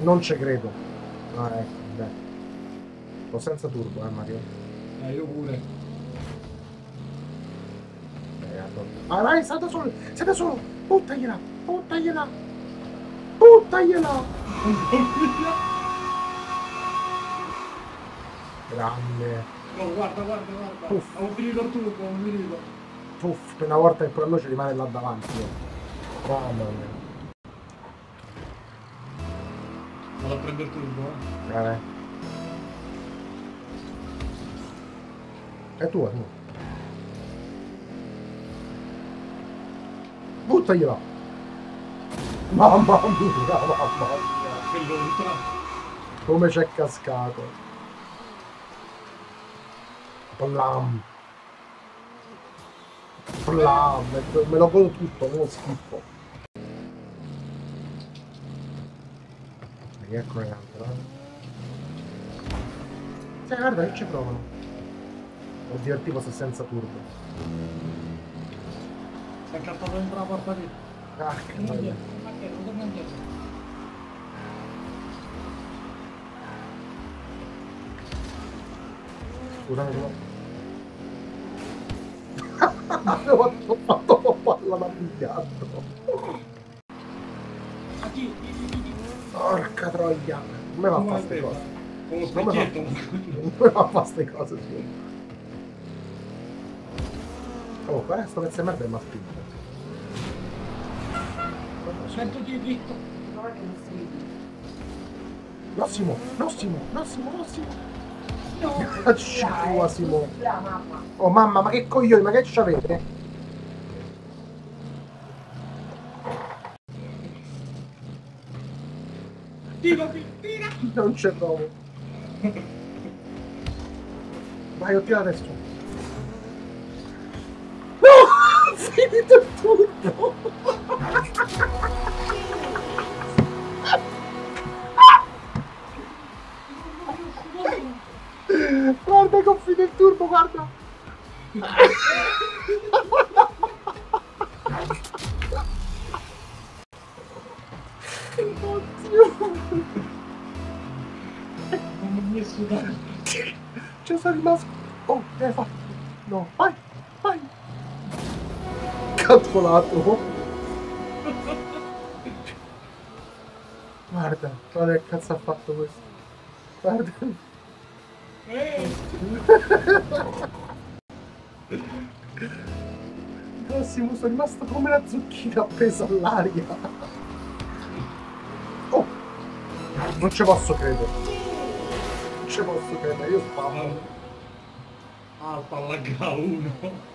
Non ci credo. Ah, ecco, beh. Sto senza turbo, eh, Mario. Eh, io pure. Eh. Ah, vai, sei da solo! Da solo! Buttagliela! Buttagliela! Buttagliela! Grande! Oh, guarda, guarda, guarda. Uff. Ho finito il turbo, ho finito. Puff, una volta che quello ci rimane là davanti. Mamma mia. Vado a prendere il turbo, eh. Eh. È tua, tu. Buttagliela! Mamma mia, mamma mia! Che l'ultra. Come c'è cascato! Plam! Plam! Me lo godo tutto, non lo schifo. Ecco un'altra. Sì, guarda che ci provano. Oddio, il tipo sta senza turbo. Si è incartato dentro la porta lì. Ah, che noia. indietro, torna indietro, torna indietro. Scusami, no. Avevo fatto la palla da biliardo. Porca troia. Come va a fare queste cose? Lo Come va? specchietto. Come va a fare queste cose? Oh, guarda sto pezzo di merda mi ha spinto. Sento chi dritto. Nossimo, Nossimo, Nossimo, Nossimo. No. La mamma. Oh mamma, ma che coglioni, ma che c'avete? Tiro, tira. Non c'è provo. Vai, ho tirato adesso. No! Finito il turbo! Guarda che ho finito il turbo, guarda! Non mi è sudato. Ci sono rimasto. Oh, hai fatto? No, vai, vai. Cattolato. Guarda, guarda che cazzo ha fatto questo. Guarda. Eh, Massimo, sono rimasto come una zucchina appesa all'aria. Non ci posso credere. Non ci posso credere, io spavano. Alfa alla K1.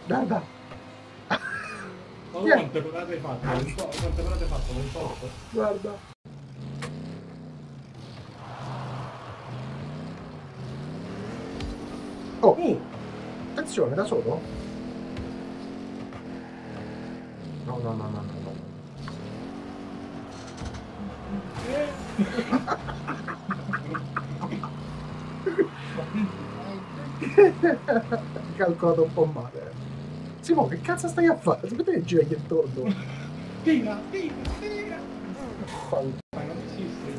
Guarda, Yeah. quante parate hai fatto? Quante parate hai fatto? 28? guarda. Oh, Uh! attenzione, da solo? No, no, no, no, no. no. Hai calcolato un po' male. Simo, che cazzo stai a fare? Aspetta che gira intorno. Tira, tira, tira! Fan- Ma non esiste.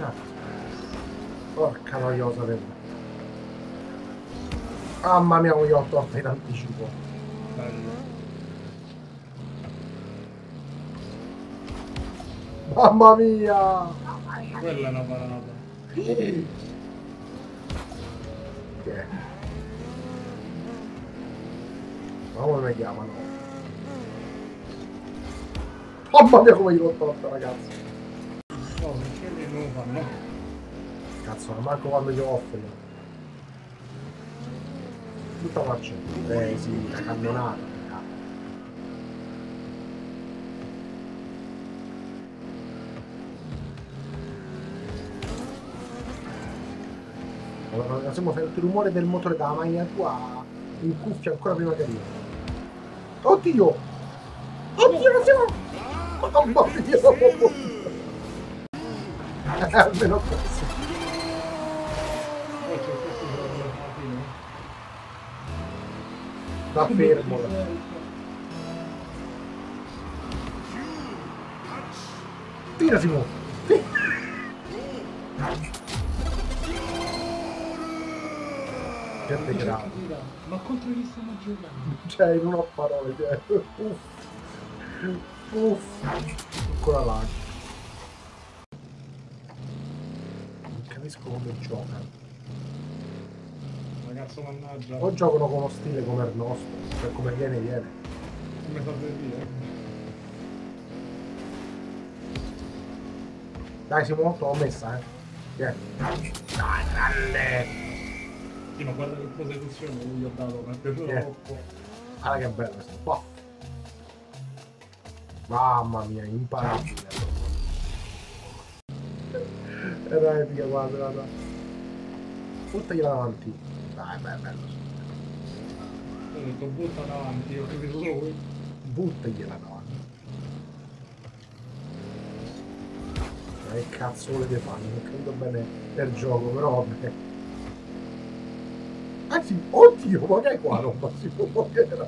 Ah. Porca noiosa del... Mamma mia, come gli ho torto in anticipo. Bello. Mamma mia! Quella è una parata. È? Ma come mi chiamano? Mamma mia come gli ho torto ragazzi! No, perché lì non fanno? Cazzo, ma manco quando gli offrono. Tutta faccia. Eh sì, la cannonata. Allora, siamo sento il rumore del motore della macchina tua in cuffia ancora prima che arrivi. Oddio! Oddio, non siamo... Mamma mia. Eh, almeno questo. Alla fine. Sta fermo. Tira Simo! Grave. Kira, Ma contro chi stiamo giocando? Cioè, non ho parole, cioè. Uff. Uff. Ancora là. Non capisco come giocano. Ragazzo mannaggia. O giocano con uno stile come il nostro, cioè come viene viene. Come fa per dire? Dai Simo, l'ho messa, eh. Vieni. Dai, grande! Sì, ma guarda che prosecuzione gli ho dato, piaciuto Eh. troppo. Guarda che bello questo. Boh. Mamma mia, imparabile. Era epica quadrata. Buttagliela davanti. Dai, beh, bello. Ho detto butta davanti, ho capito solo quello. Buttagliela davanti. Ma che cazzo volete fare? Non capito bene il gioco, però vabbè. Ah sì, oddio, ma che è qua roba? Si può che era?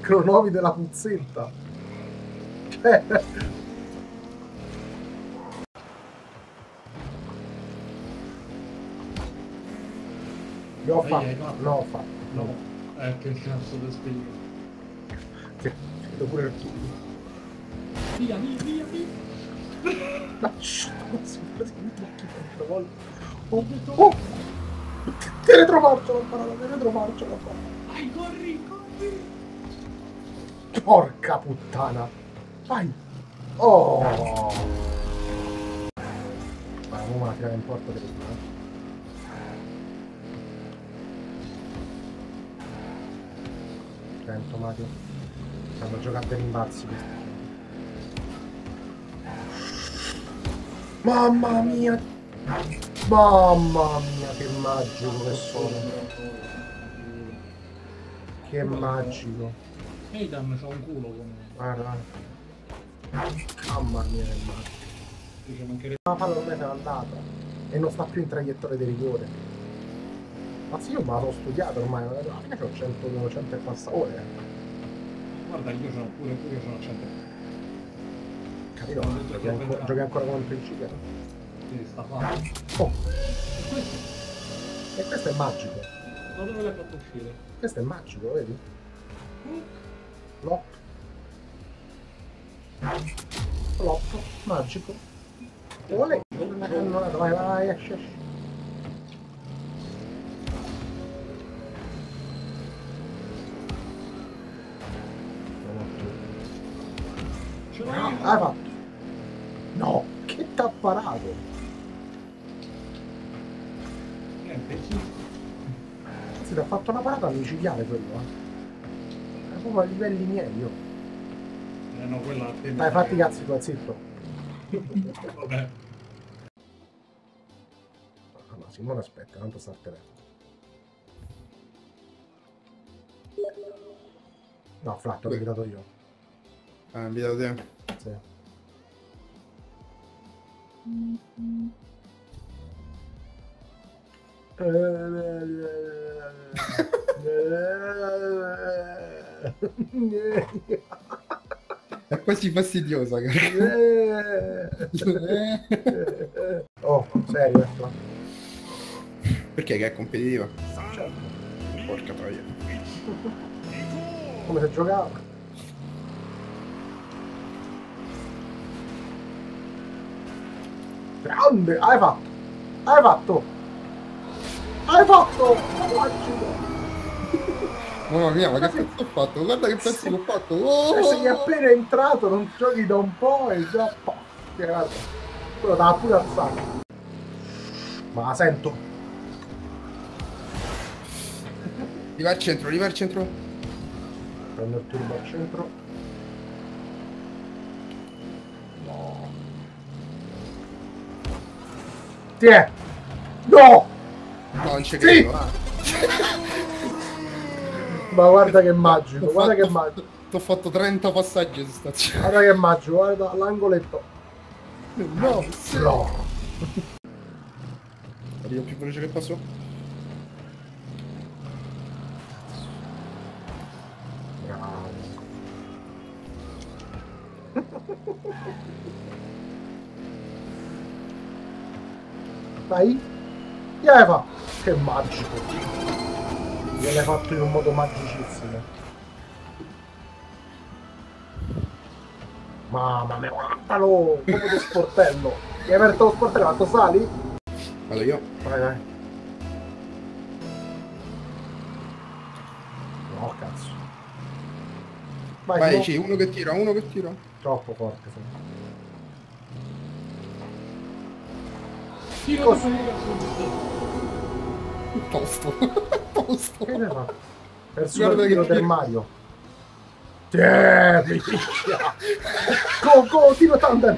Cronovi della puzzetta. Cioè... Io ho Dai, fatto, hai fatto? no, eh, che cazzo ti spiego. Sì, vedo pure il. Via, via, via, via. Ma shh, non si prende il tocchi un'altra volta. Oh, oh! Teletromarcio l'ho parata, teletromarcio l'ho parata. Vai, corri, corri. Porca puttana! Vai! Oh! Ma non me la tirare in porta per eh. Sento Mario. Stanno giocando a rimbalzi questi. Mamma mia! Mamma mia, magico che sono! Che magico! Eitan c'ha un culo come. Guarda. Mamma mia che magico! Mancherebbe. La palla ormai se n'è andata e non sta più in traiettoria di rigore. Ma sì, io me la sono studiata ormai, alla fine ho 100, 100 e passa ore. eh. Guarda, io c'ho pure, pure io sono a 100. Capito? Giochi ancora, giochi ancora con il principio. Sì, sta fatto. Oh, E questo? è magico. Da dove l'hai fatto uscire? Questo è magico, vedi? Flop. Flop, magico. Vuole? Vai, vai, vai, esci, esci. Io. hai fatto. No, che t'ha parato? Anzi, ti ha fatto una parata micidiale quello, eh. È proprio a livelli miei, io. Eh no, quella a te. Dai, fatti i cazzi tua, zitto. Vabbè. Ah, no, Simone aspetta, tanto sta al telefono. No, Flat, l'ho invitato io. Ah, invitato te. Sì. È quasi fastidiosa, oh, serio, ecco. Perché che è competitiva? Certo. Porca troia. Come se giocava. Grande, hai fatto. Hai fatto. Hai fatto. Mamma mia, ma che pezzo ho fatto? Guarda che pezzo che ho fatto! Cioè, sei Oh! appena entrato, non giochi da un po' e già... Guarda, quello dava pure alzato. Ma la sento. Riva al centro, riva al centro. Prendo il turbo al centro. No. Tiè! No! No, non ci Sì! credo. ah. Ma guarda che magico, guarda che magico. Ti ho fatto 30 passaggi su stazione. Guarda che magico, guarda l'angoletto. No, sì. No. Arrivo più veloce che posso. Bravo. Dai. Gliel'hai fatto. Che magico. Gliel'hai fatto in un modo magicissimo. Mamma mia, guardalo! Come di sportello. Mi hai aperto lo sportello, fatto sali? Vado io. Vai, vai. No, cazzo. Vai, Vai, sì, uno che tira, uno che tira. Troppo forte. Tiro Cosa? da fare Tosto. Tosto. Che ne fa? Per del. Mario. Minchia. Go, go, tiro Thunder.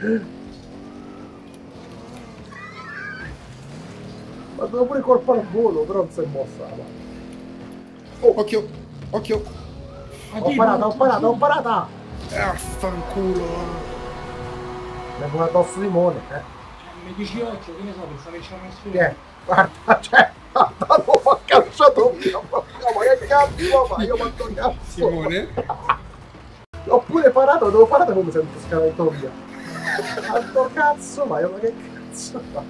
Red. Ma dove pure colpo al volo, però non si è mossa. Oh, Occhio, occhio. Ho parata, ho parata, ho parata! Ah, fanculo. Mi è venuto addosso Simone, eh. Mi dici occhio, che ne so, pensavo che c'era nessuno. Che è? Guarda, cioè, lo ha calciato via, ma che cazzo fa? Io quanto cazzo? Simone. L'ho pure parato, devo parare come sento scavato via. Quanto cazzo vai? Ma che cazzo fa?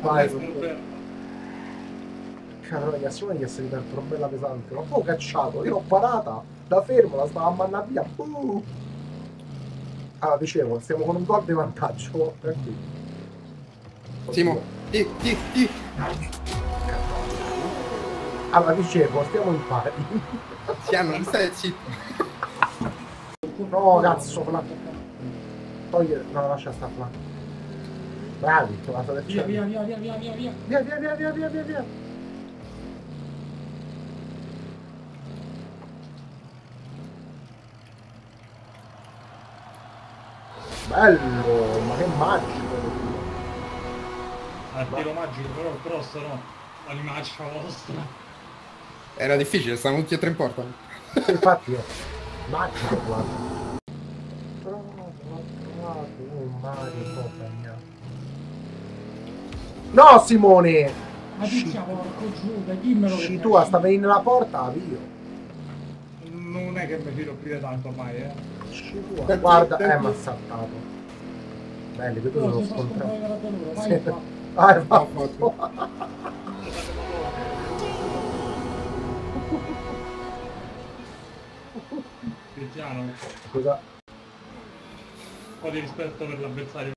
Vai, Vai, cavolo, gli Simone gli è salita il bella pesante. Ma poi ho cacciato, io l'ho parata, da fermo, la stava a mandare via. Uh. Allora, dicevo, stiamo con un gol di vantaggio, tranquillo. Simo. Ti, ti, ti. Allora, dicevo, stiamo in pari. Siamo, stai zitto. No, cazzo, fla. Togli, no, lascia sta fla. Bravi, la state Via, via, via, via, via, via, via. Via, via, via, via, via, Bello, ma che magico. Al tiro magico, però il cross no. L'animaccia vostra. Era difficile, stavano tutti e tre in porta. Sì, infatti è magico guarda. Oh. No Simone! Ma picchia porco giù, dai dimmelo Sci fai. tu, sta venendo nella porta, avvio. Non è che mi fido più di tanto ormai, eh. Tu, guarda, eh, ma ha saltato. Belli, vedo No, lo si fa scontrato. pianura, Sì. vai qua. Ah, va. No, fatto. Cristiano, un po' di rispetto per l'avversario.